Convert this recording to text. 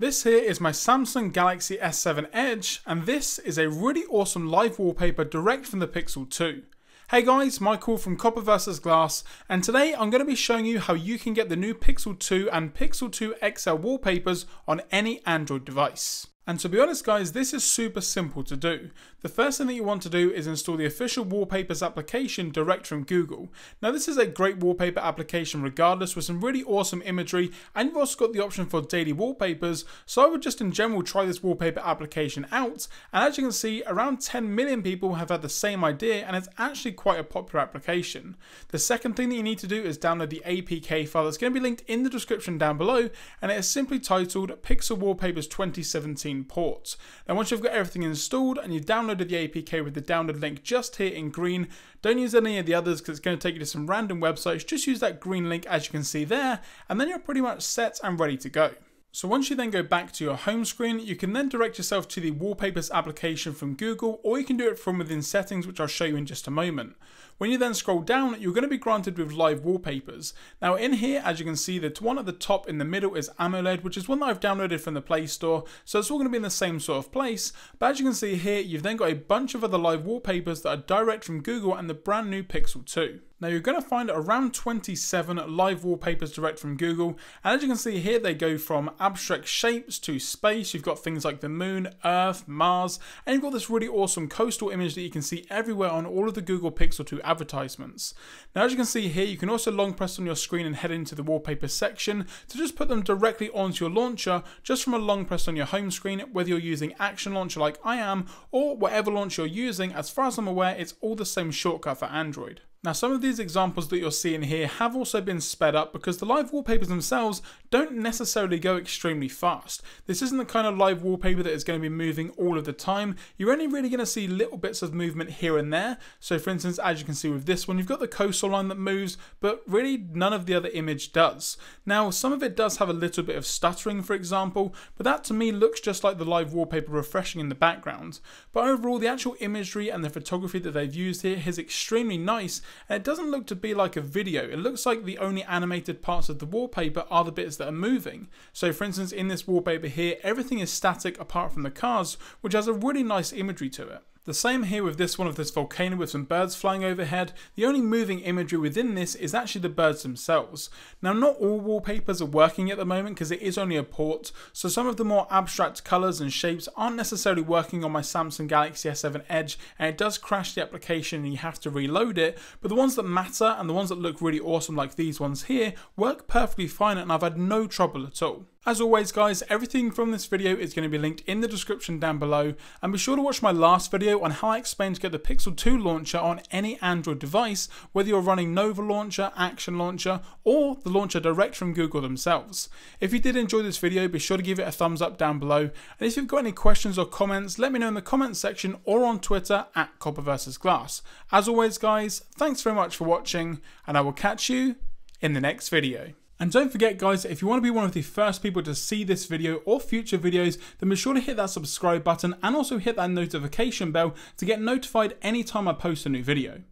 This here is my Samsung Galaxy S7 Edge, and this is a really awesome live wallpaper direct from the Pixel 2. Hey guys, Michael from Copper vs Glass, and today I'm going to be showing you how you can get the new Pixel 2 and Pixel 2 XL wallpapers on any Android device. And to be honest guys, this is super simple to do. The first thing that you want to do is install the official wallpapers application direct from Google. Now this is a great wallpaper application regardless with some really awesome imagery and you've also got the option for daily wallpapers so I would just in general try this wallpaper application out and as you can see around 10 million people have had the same idea and it's actually quite a popular application. The second thing that you need to do is download the APK file that's going to be linked in the description down below and it is simply titled Pixel Wallpapers 2017 ports. Now once you've got everything installed and you've downloaded the APK with the download link just here in green, don't use any of the others because it's going to take you to some random websites, just use that green link as you can see there and then you're pretty much set and ready to go. So once you then go back to your home screen, you can then direct yourself to the Wallpapers application from Google, or you can do it from within settings, which I'll show you in just a moment. When you then scroll down, you're going to be granted with live wallpapers. Now in here, as you can see, the one at the top in the middle is AMOLED, which is one that I've downloaded from the Play Store, so it's all going to be in the same sort of place. But as you can see here, you've then got a bunch of other live wallpapers that are direct from Google and the brand new Pixel 2. Now you're going to find around 27 live wallpapers direct from Google and as you can see here they go from abstract shapes to space, you've got things like the moon, earth, Mars and you've got this really awesome coastal image that you can see everywhere on all of the Google Pixel 2 advertisements. Now as you can see here you can also long press on your screen and head into the wallpaper section to just put them directly onto your launcher just from a long press on your home screen whether you're using Action Launcher like I am or whatever launcher you're using as far as I'm aware it's all the same shortcut for Android. Now some of these examples that you're seeing here have also been sped up because the live wallpapers themselves don't necessarily go extremely fast. This isn't the kind of live wallpaper that is going to be moving all of the time. You're only really going to see little bits of movement here and there. So for instance, as you can see with this one, you've got the coastal line that moves, but really none of the other image does. Now some of it does have a little bit of stuttering for example, but that to me looks just like the live wallpaper refreshing in the background. But overall the actual imagery and the photography that they've used here is extremely nice and it doesn't look to be like a video. It looks like the only animated parts of the wallpaper are the bits that are moving. So for instance, in this wallpaper here, everything is static apart from the cars, which has a really nice imagery to it. The same here with this one of this volcano with some birds flying overhead. The only moving imagery within this is actually the birds themselves. Now not all wallpapers are working at the moment because it is only a port, so some of the more abstract colours and shapes aren't necessarily working on my Samsung Galaxy S7 Edge and it does crash the application and you have to reload it, but the ones that matter and the ones that look really awesome like these ones here work perfectly fine and I've had no trouble at all. As always guys, everything from this video is going to be linked in the description down below and be sure to watch my last video on how I explain to get the Pixel 2 launcher on any Android device, whether you're running Nova Launcher, Action Launcher or the launcher direct from Google themselves. If you did enjoy this video, be sure to give it a thumbs up down below and if you've got any questions or comments, let me know in the comments section or on Twitter at Copper vs Glass. As always guys, thanks very much for watching and I will catch you in the next video. And don't forget guys, if you want to be one of the first people to see this video or future videos, then be sure to hit that subscribe button and also hit that notification bell to get notified anytime I post a new video.